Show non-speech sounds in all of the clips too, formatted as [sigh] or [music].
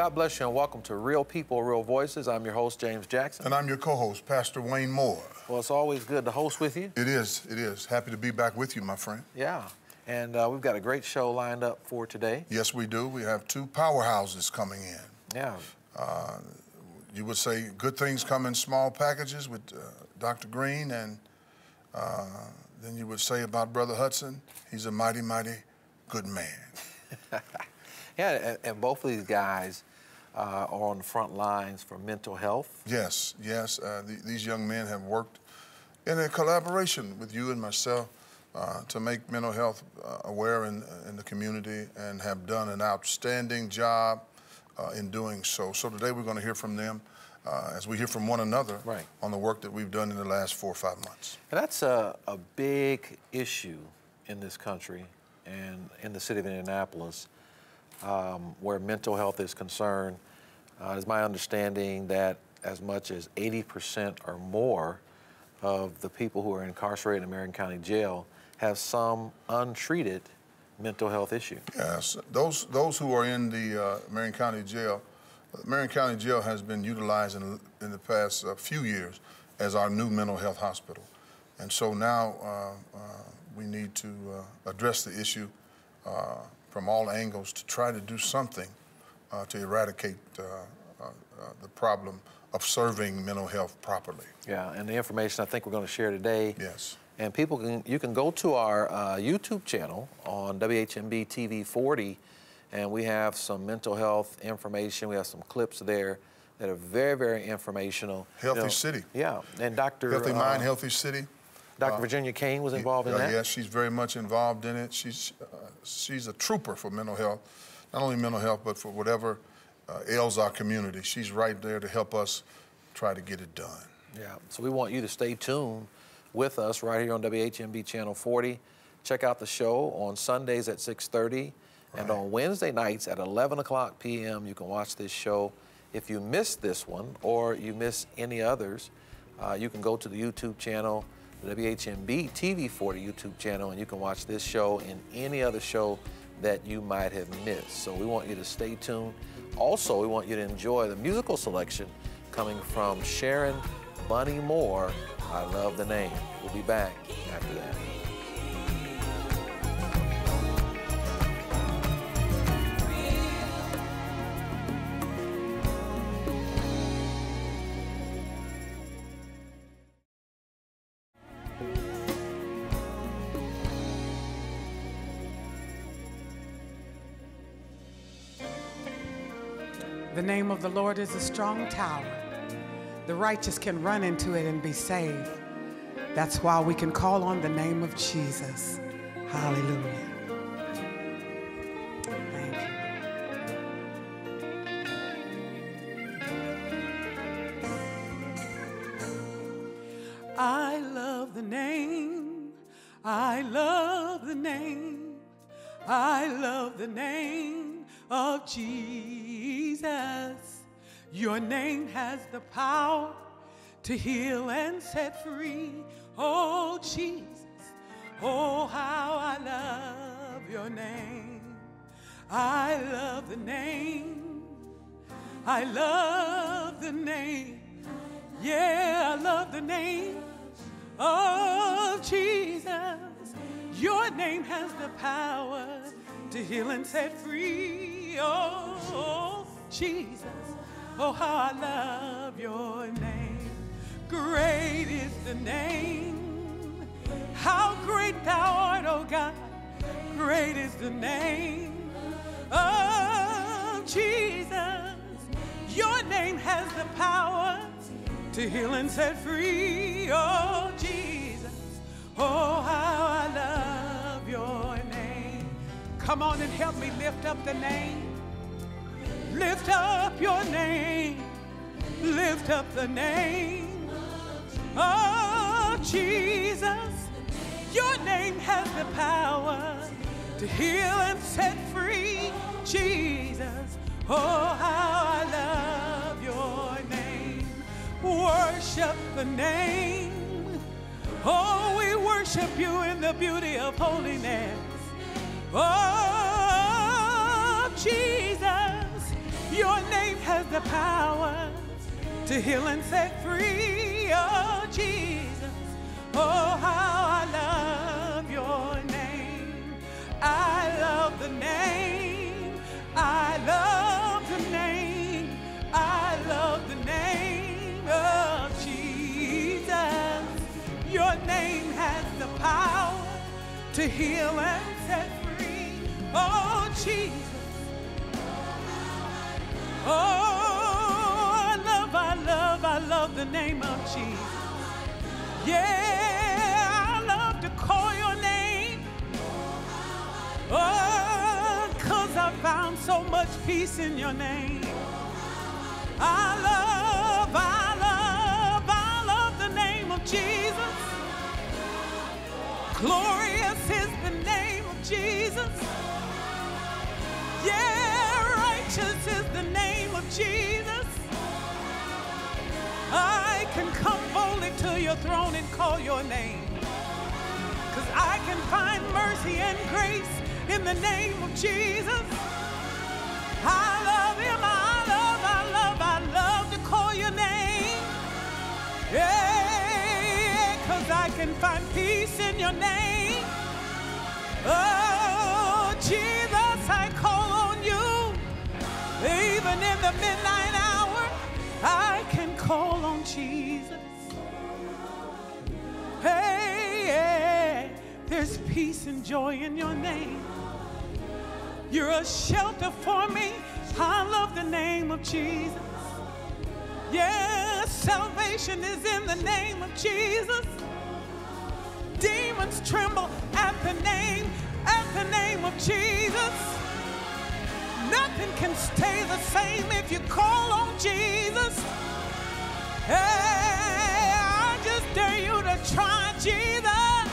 God bless you and welcome to Real People, Real Voices. I'm your host, James Jackson. And I'm your co host, Pastor Wayne Moore. Well, it's always good to host with you. It is, it is. Happy to be back with you, my friend. Yeah. And uh, we've got a great show lined up for today. Yes, we do. We have two powerhouses coming in. Yeah. Uh, you would say good things come in small packages with uh, Dr. Green, and uh, then you would say about Brother Hudson, he's a mighty, mighty good man. [laughs] yeah, and, and, both of these guys uh, are on the front lines for mental health. Yes, yes. Uh, the, these young men have worked in a collaboration with you and myself uh, to make mental health uh, aware in, in the community and have done an outstanding job uh, in doing so. So today we're going to hear from them uh, as we hear from one another right. on the work that we've done in the last four or five months. And that's a, a big issue in this country and in the city of Indianapolis um, where mental health is concerned. Uh, it's my understanding that as much as 80% or more of the people who are incarcerated in Marion County Jail have some untreated mental health issue. Yes, those those who are in the uh, Marion County Jail, Marion County Jail has been utilized in, in the past uh, few years as our new mental health hospital, and so now uh, uh we need to uh, address the issue uh, from all angles to try to do something to eradicate the problem of serving mental health properly. Yeah, and the information I think we're going to share today. Yes. And people can, you can go to our uh, YouTube channel on WHMB TV 40, and we have some mental health information. We have some clips there that are very, very informational. Healthy you know, City. Yeah, and Dr. Healthy Mind, uh, Healthy City. Dr. Uh, Virginia Caine was involved in that? Yes, she's very much involved in it. She's, uh, she's a trooper for mental health, not only mental health, but for whatever uh, ails our community. She's right there to help us try to get it done. Yeah, so we want you to stay tuned with us right here on WHMB Channel 40. Check out the show on Sundays at 6.30 right. and on Wednesday nights at 11 o'clock p.m. You can watch this show. If you missed this one or you miss any others, uh, you can go to the YouTube channel, the WHMB TV 40 YouTube channel, and you can watch this show and any other show that you might have missed. So we want you to stay tuned. Also, we want you to enjoy the musical selection coming from Sharon Bunny Moore. I love the name. We'll be back after that. The name of the Lord is a strong tower. The righteous can run into it and be saved. That's why we can call on the name of Jesus. Hallelujah. Of Jesus. Your name has the power to heal and set free. Oh, Jesus, oh, how I love your name. I love the name. I love the name. Yeah, I love the name of Jesus. Your name has the power to heal and set free. Oh, Jesus. Oh, how I love your name. Great is the name. How great thou art, oh God. Great is the name of Jesus. Your name has the power to heal and set free. Oh, Jesus. Oh, how I love your name. Come on and help me lift up the name Lift up your name. Lift up the name of Jesus. Your name has the power to heal and set free. Jesus, oh, how I love your name. Worship the name. Oh, we worship you in the beauty of holiness. Oh, Jesus. Your name has the power to heal and set free. Oh, I love, I love, I love the name of Jesus. Yeah, I love to call your name. Oh, cause I found so much peace in your name. I love, I love, I love the name of Jesus. Glorious is the name of Jesus. Yeah, righteous is the name of Jesus. I can come boldly to your throne and call your name. Cause I can find mercy and grace in the name of Jesus. I love him, I love, I love, I love to call your name. Yeah, I can find peace in your name. Oh, Jesus, Even in the midnight hour, I can call on Jesus. Hey, yeah, there's peace and joy in your name. You're a shelter for me. I love the name of Jesus. Yeah, salvation is in the name of Jesus. Demons tremble at the name, at the name of Jesus. Nothing can stay the same if you call on Jesus. Hey, I just dare you to try Jesus.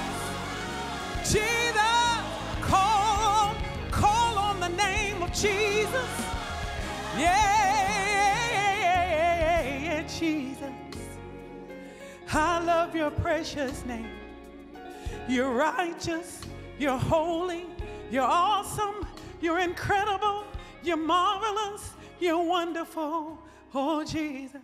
Jesus, call, call on the name of Jesus. Yeah, Jesus. I love your precious name. You're righteous, you're holy, you're awesome, you're incredible, you're marvelous, you're wonderful. Oh, Jesus.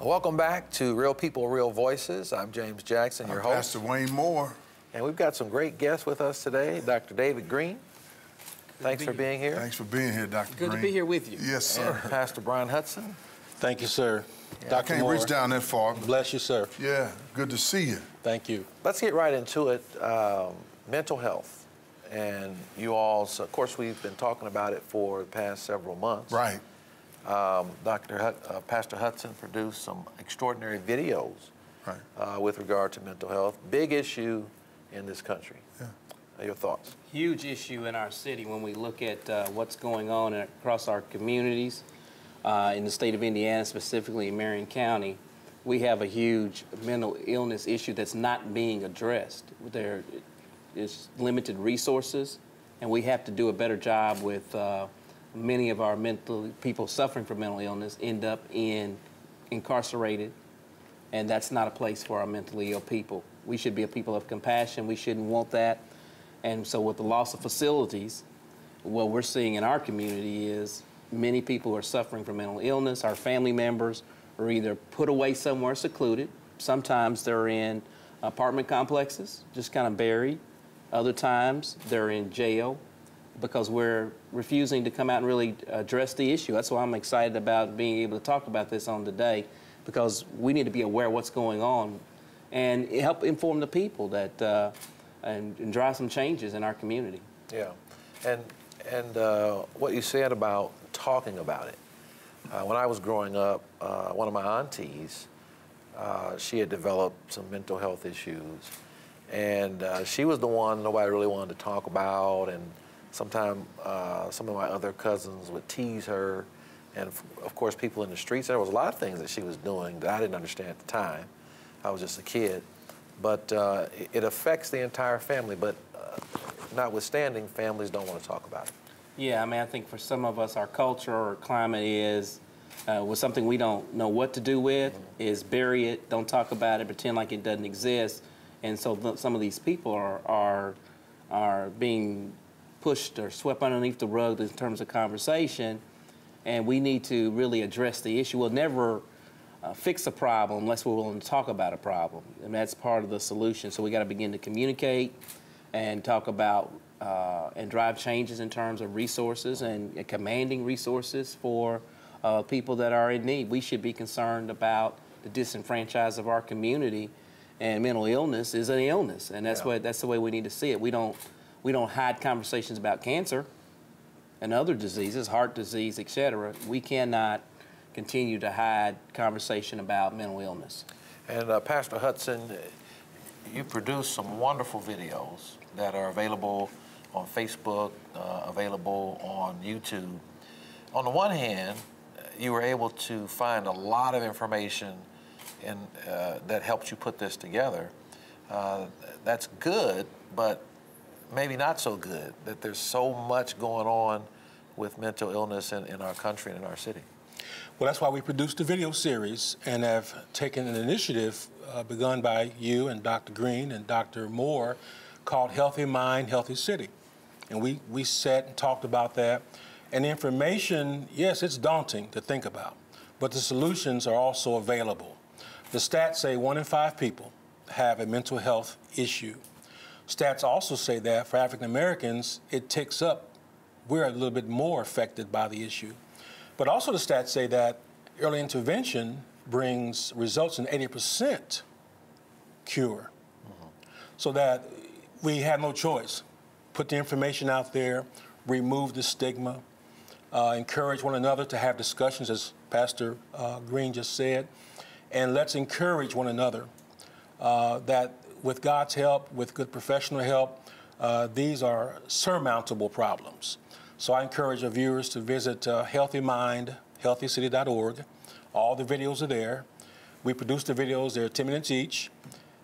Welcome back to Real People, Real Voices. I'm James Jackson, your I'm host. Pastor Wayne Moore. And we've got some great guests with us today. Dr. David Green, thanks be for here. being here. Thanks for being here, Dr. Good to be here with you. Yes, And sir. Pastor Brian Hudson. Thank you, sir. I Dr. can't Moore, reach down that far. Bless you, sir. Yeah, good to see you. Thank you. Let's get right into it. Um, mental health. And you all, so of course, we've been talking about it for the past several months. Right. Um, Dr. Hud- uh, Pastor Hudson produced some extraordinary videos Right. uh, with regard to mental health. Big issue in this country. Yeah. Your thoughts? Huge issue in our city when we look at uh, what's going on across our communities uh, in the state of Indiana, specifically in Marion County. We have a huge mental illness issue that's not being addressed. There is limited resources, and we have to do a better job with uh, many of our mental people suffering from mental illness end up in incarcerated and that's not a place for our mentally ill people. We should be a people of compassion. We shouldn't want that. And so, with the loss of facilities, what we're seeing in our community is many people are suffering from mental illness. Our family members are either put away somewhere secluded. Sometimes they're in apartment complexes, just kind of buried. Other times they're in jail because we're refusing to come out and really address the issue. That's why I'm excited about being able to talk about this on today because we need to be aware of what's going on and help inform the people that uh, and, and drive some changes in our community. Yeah, and and uh, what you said about talking about it. Uh, when I was growing up, uh, one of my aunties, uh, she had developed some mental health issues, and uh, she was the one nobody really wanted to talk about. And sometimes some of my other cousins would tease her, and of course, people in the streets. There was a lot of things that she was doing that I didn't understand at the time. I was just a kid, but uh, it, affects the entire family. But uh, notwithstanding, families don't want to talk about it. Yeah, I mean, I think for some of us, our culture or climate is uh, something we don't know what to do with, is bury it, don't talk about it, pretend like it doesn't exist. And so some of these people are, are, are being pushed or swept underneath the rug in terms of conversation. And we need to really address the issue. We'll never uh, fix a problem unless we're willing to talk about a problem. And that's part of the solution. So we got to begin to communicate and talk about uh, and drive changes in terms of resources and, and commanding resources for uh, people that are in need. We should be concerned about the disenfranchised of our community, and mental illness is an illness, and that's Yeah. what that's the way we need to see it. We don't we don't hide conversations about cancer and other diseases, heart disease, et cetera. We cannot continue to hide conversation about mental illness. And uh, Pastor Hudson, you produce some wonderful videos that are available on Facebook, uh, available on YouTube. On the one hand, you were able to find a lot of information in, uh, that helped you put this together. Uh, that's good, but maybe not so good that there's so much going on with mental illness in, in our country and in our city. Well, that's why we produced a video series and have taken an initiative uh, begun by you and Dr. Green and Dr. Moore called Healthy Mind, Healthy City. And we, we sat and talked about that. And information, yes, it's daunting to think about, but the solutions are also available. The stats say one in five people have a mental health issue. Stats also say that for African Americans, it ticks up. We're a little bit more affected by the issue. But also the stats say that early intervention brings results in 80% cure. So that we had no choice. Put the information out there, remove the stigma, uh, encourage one another to have discussions, as Pastor uh, Green just said, and let's encourage one another uh, that with God's help, with good professional help, uh, these are surmountable problems. So I encourage our viewers to visit uh, Healthy healthycity.org. All the videos are there. We produce the videos, they're 10 minutes each.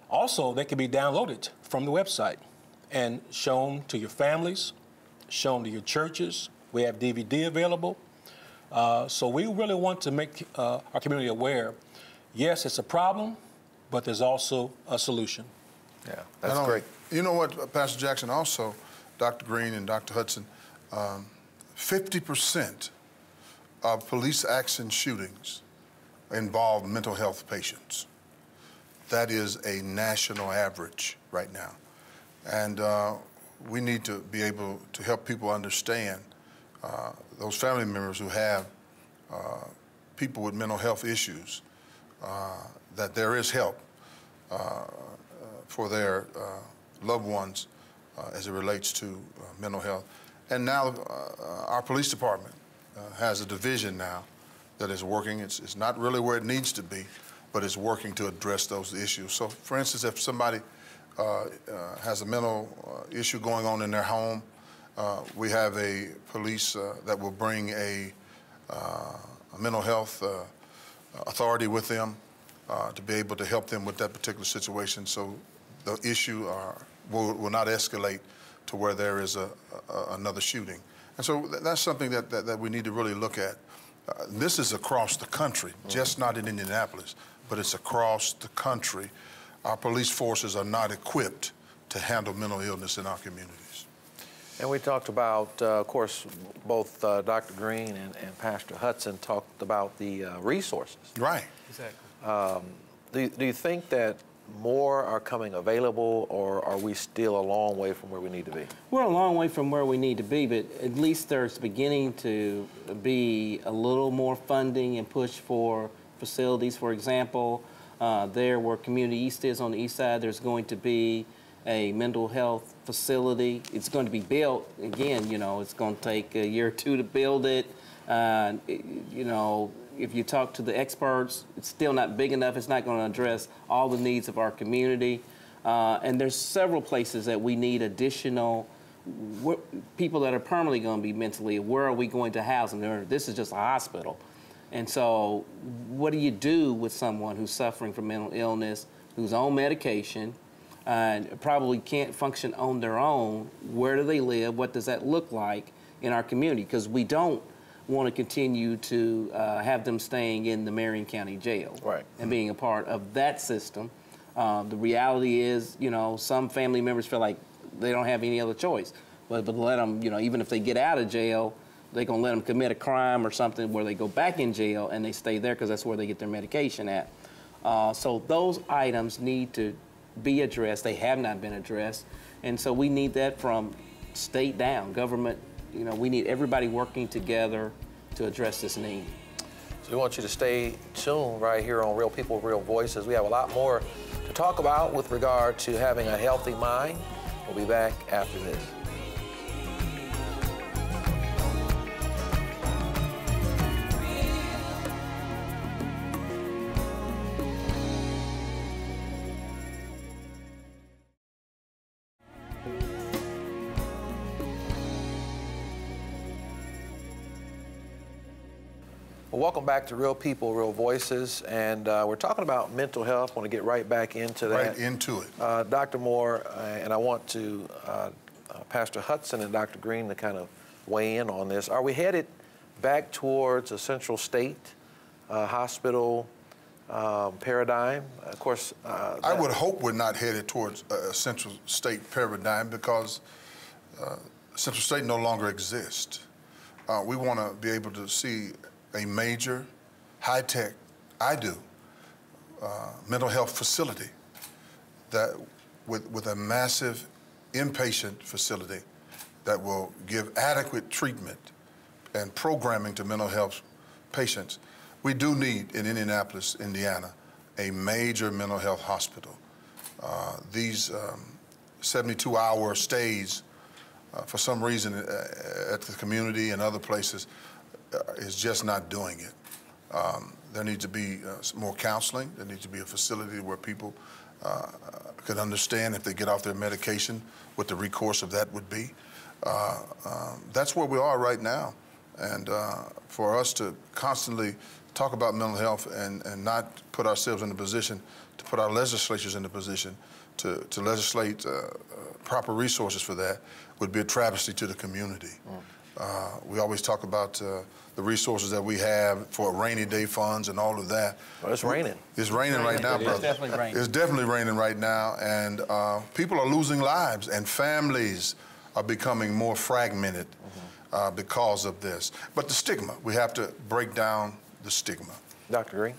Also, they can be downloaded from the website and shown to your families, shown to your churches. We have DVD available. Uh, so we really want to make uh, our community aware. Yes, it's a problem, but there's also a solution. Yeah, that's great. You know what, Pastor Jackson, also, Dr. Green and Dr. Hudson, um, 50% of police action shootings involve mental health patients. That is a national average right now. And uh, we need to be able to help people understand uh, those family members who have uh, people with mental health issues, uh, that there is help uh, for their uh, loved ones as it relates to mental health. And now uh, our police department uh, has a division now that is working. It's, it's not really where it needs to be, but it's working to address those issues. So, for instance, if somebody uh, uh, has a mental uh, issue going on in their home, uh, we have a police that will bring a, a mental health authority with them to be able to help them with that particular situation so the issue will, will not escalate to where there is a, a, another shooting. And so th- that's something that, that, that we need to really look at. Uh, this is across the country, just not in Indianapolis, but it's across the country. Our police forces are not equipped to handle mental illness in our communities. And we talked about, uh, of course, both uh, Dr. Green and, and Pastor Hudson talked about the uh, resources. Right. Exactly. Do, do you think that more are coming available, or are we still a long way from where we need to be? We're a long way from where we need to be, but at least there's beginning to be a little more funding and push for facilities. For example, uh, there where Community East is on the east side, there's going to be a mental health facility. It's going to be built. Again, you know, it's going to take a year or two to build it. Uh, it- you know, if you talk to the experts, it's still not big enough. It's not going to address all the needs of our community. Uh, and there's several places that we need additional people that are permanently going to be mentally. Where are we going to house them? This is just a hospital. And so, what do you do with someone who's suffering from mental illness, who's on medication, and probably can't function on their own, where do they live? What does that look like in our community? Because we don't want to continue to uh, have them staying in the Marion County Jail Right. and being a part of that system. Um, the reality is, you know, some family members feel like they don't have any other choice, but but let them, you know, even if they get out of jail, they're gonna let them commit a crime or something where they go back in jail and they stay there because that's where they get their medication at. Uh, so those items need to be addressed. They have not been addressed, and so we need that from state down, government. You know, we need everybody working together to address this need. So we want you to stay tuned right here on Real People, Real Voices. We have a lot more to talk about with regard to having a healthy mind. We'll be back after this. Welcome back to Real People, Real Voices, and uh, we're talking about mental health. want to get right back into that. Right into it. Uh, Dr. Moore, uh, and I want to uh, uh, Pastor Hudson and Dr. Green to kind of weigh in on this. Are we headed back towards a central state uh, hospital um, paradigm? Of course, uh, I would hope we're not headed towards a a central state paradigm because uh, central state no longer exists. Uh, we want to be able to see a major, high tech, I do, uh, mental health facility that with, with a massive inpatient facility that will give adequate treatment and programming to mental health patients. We do need in Indianapolis, Indiana, a major mental health hospital. Uh, these 72 hour stays, uh, for some reason, uh, at the community and other places, is just not doing it. Um, there needs to be uh, more counseling. There needs to be a facility where people uh, can understand if they get off their medication what the recourse of that would be. Uh, um, that's where we are right now. And uh, for us to constantly talk about mental health and, and not put ourselves in a position to put our legislatures in a position to, to legislate uh, uh, proper resources for that would be a travesty to the community. Uh, we always talk about uh, the resources that we have for rainy day funds and all of that. Well, it's raining. It's raining right now, It is brother. definitely raining. It's definitely raining right now, and uh, people are losing lives, and families are becoming more fragmented uh, because of this. But the stigma, we have to break down the stigma. Dr. Green?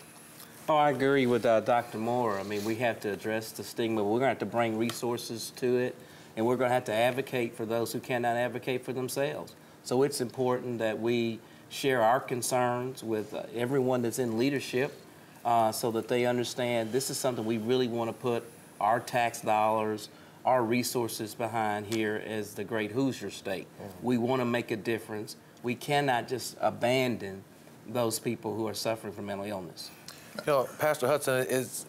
Oh, I agree with uh, Dr. Moore. I mean, we have to address the stigma. We're going to have to bring resources to it, and we're going to have to advocate for those who cannot advocate for themselves. So it's important that we share our concerns with uh, everyone that's in leadership uh, so that they understand this is something we really want to put our tax dollars, our resources behind here as the great Hoosier state. We want to make a difference. We cannot just abandon those people who are suffering from mental illness. You know, Pastor Hudson, is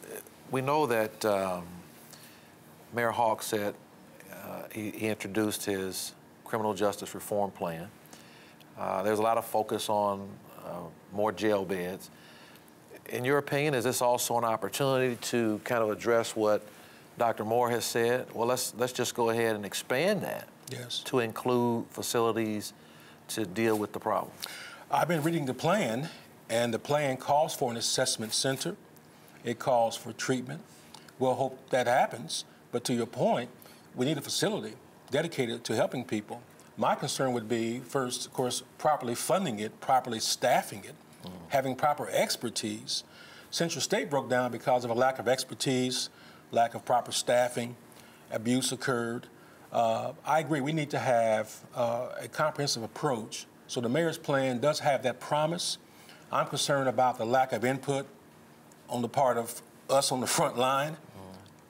we know that um, Mayor Hawk said uh, he, he introduced his criminal justice reform plan. Uh, there's a lot of focus on uh, more jail beds. In your opinion, is this also an opportunity to kind of address what Dr. Moore has said? Well, let's let's just go ahead and expand that Yes. to include facilities to deal with the problem. I've been reading the plan, and the plan calls for an assessment center. It calls for treatment. We'll hope that happens. But to your point, we need a facility dedicated to helping people. My concern would be, first, of course, properly funding it, properly staffing it, having proper expertise. Central State broke down because of a lack of expertise, lack of proper staffing, abuse occurred. Uh, I agree, we need to have uh, a comprehensive approach. So the mayor's plan does have that promise. I'm concerned about the lack of input on the part of us on the front line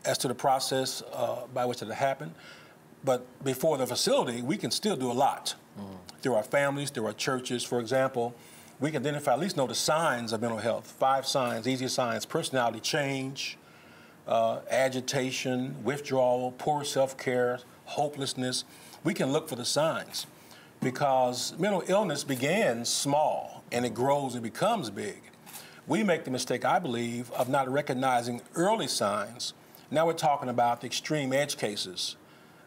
as to the process uh, by which it'll happen. But before the facility, we can still do a lot through our families, through our churches. For example, we can identify, at least know the signs of mental health. Five signs, easy signs personality change, uh, agitation, withdrawal, poor self care, hopelessness. We can look for the signs because mental illness begins small and it grows and becomes big. We make the mistake, I believe, of not recognizing early signs Now we're talking about the extreme edge cases,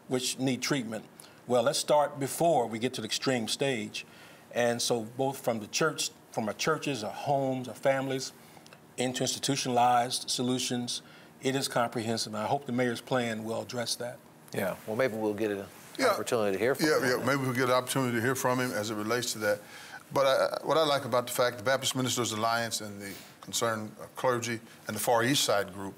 which need treatment. Well, let's start before we get to the extreme stage. And so, both from the church, from our churches, our homes, our families, into institutionalized solutions, it is comprehensive. And I hope the mayor's plan will address that. Yeah. Well, maybe we'll get an Yeah. opportunity to hear from Yeah, him. yeah, maybe we'll get an opportunity to hear from him as it relates to that. But I, what I like about the fact the Baptist Ministers Alliance and the concerned uh, clergy and the Far East Side group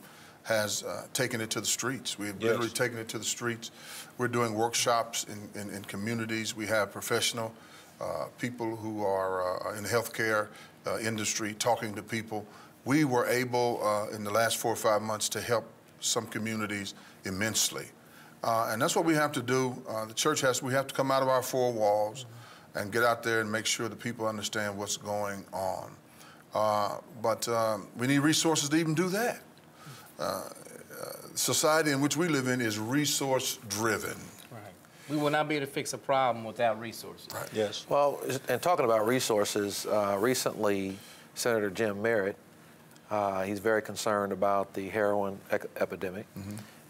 has uh, taken it to the streets. We've Yes. literally taken it to the streets. We're doing workshops in, in, in communities. We have professional uh, people who are uh, in the healthcare uh, industry talking to people. We were able uh, in the last four or five months to help some communities immensely. Uh, and that's what we have to do. Uh, the church has, we have to come out of our four walls and get out there and make sure the people understand what's going on. Uh, but um, we need resources to even do that. Uh, uh, society in which we live in is resource driven. Right. We will not be able to fix a problem without resources. Right. Yes. Well, and talking about resources, uh, recently Senator Jim Merritt, uh, he's very concerned about the heroin ec- epidemic.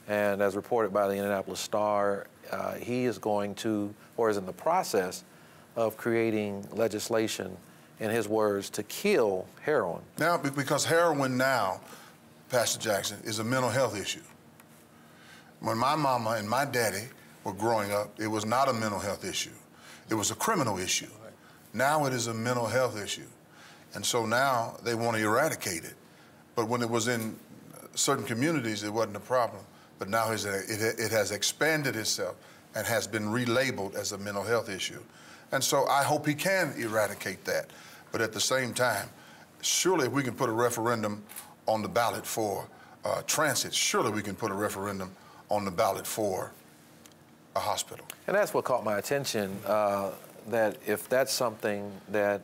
And as reported by the Indianapolis Star, uh, he is going to, or is in the process of creating legislation, in his words, to kill heroin. Now, because heroin now, Pastor Jackson, is a mental health issue. When my mama and my daddy were growing up, it was not a mental health issue. It was a criminal issue. Now it is a mental health issue. And so now they want to eradicate it. But when it was in certain communities, it wasn't a problem. But now it has expanded itself and has been relabeled as a mental health issue. And so I hope he can eradicate that. But at the same time, surely if we can put a referendum on the ballot for uh, transit, surely we can put a referendum on the ballot for a hospital. And that's what caught my attention, uh, that if that's something that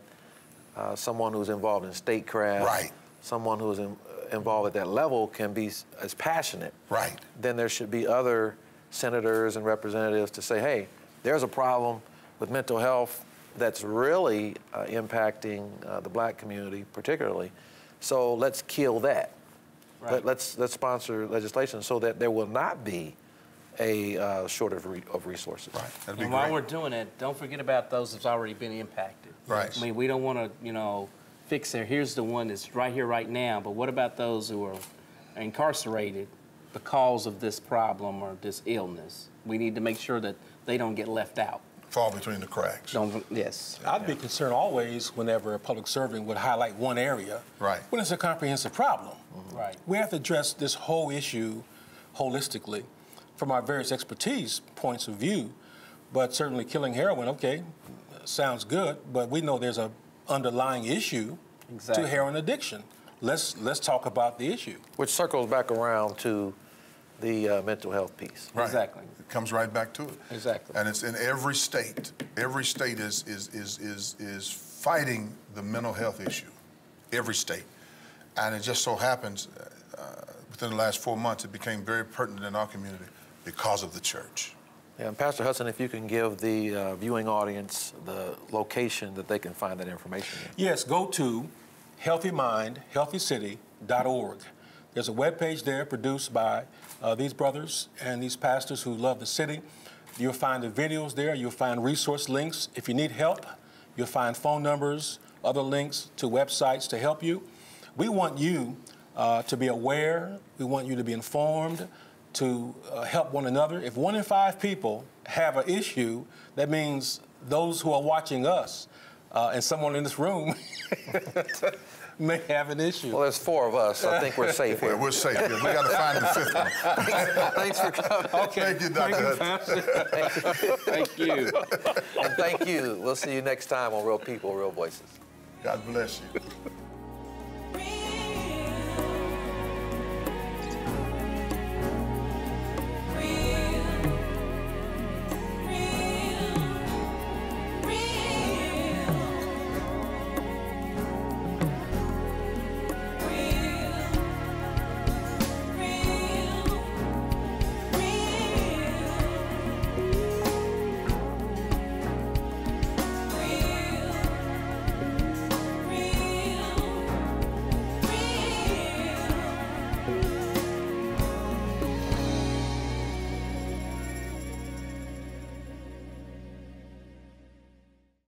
uh, someone who's involved in statecraft, Right. someone who's in, involved at that level can be as passionate, Right. then there should be other senators and representatives to say, hey, there's a problem with mental health that's really uh, impacting uh, the black community particularly. So let's kill that. Right. Let, let's let's sponsor legislation so that there will not be a uh, shortage of, re- of resources. Right. That'd be And while we're doing it, don't forget about those that's already been impacted. Right. I mean, we don't want to, you know, fix their, here's the one that's right here, right now, but what about those who are incarcerated because of this problem or this illness? We need to make sure that they don't get left out. Fall between the cracks. Don't, yes. I'd be concerned always whenever a public servant would highlight one area. Right. When it's a comprehensive problem. Right. We have to address this whole issue holistically from our various expertise points of view. But certainly killing heroin, okay, sounds good, but we know there's a underlying issue Exactly. to heroin addiction. Let's let's talk about the issue. Which circles back around to the uh, mental health piece. Right. Exactly. It comes right back to it. Exactly. And it's in every state. Every state is is is is is fighting the mental health issue. Every state. And it just so happens, uh, within the last four months, it became very pertinent in our community because of the church. Yeah, and Pastor Hudson, if you can give the uh, viewing audience the location that they can find that information in. Yes, go to healthymindhealthycity.org. There's a webpage there produced by uh, these brothers and these pastors who love the city. You'll find the videos there. You'll find resource links. If you need help, you'll find phone numbers, other links to websites to help you. We want you uh, to be aware. We want you to be informed, to uh, help one another. If one in five people have an issue, that means those who are watching us uh, and someone in this room [laughs] [laughs] may have an issue. Well, there's four of us, I think we're safe [laughs] Well, here. we're safe. here. We got to find the fifth one. Thanks for coming. Okay. Thank you, Dr. Hudson. Thank you. And thank you. We'll see you next time on Real People, Real Voices. God bless you.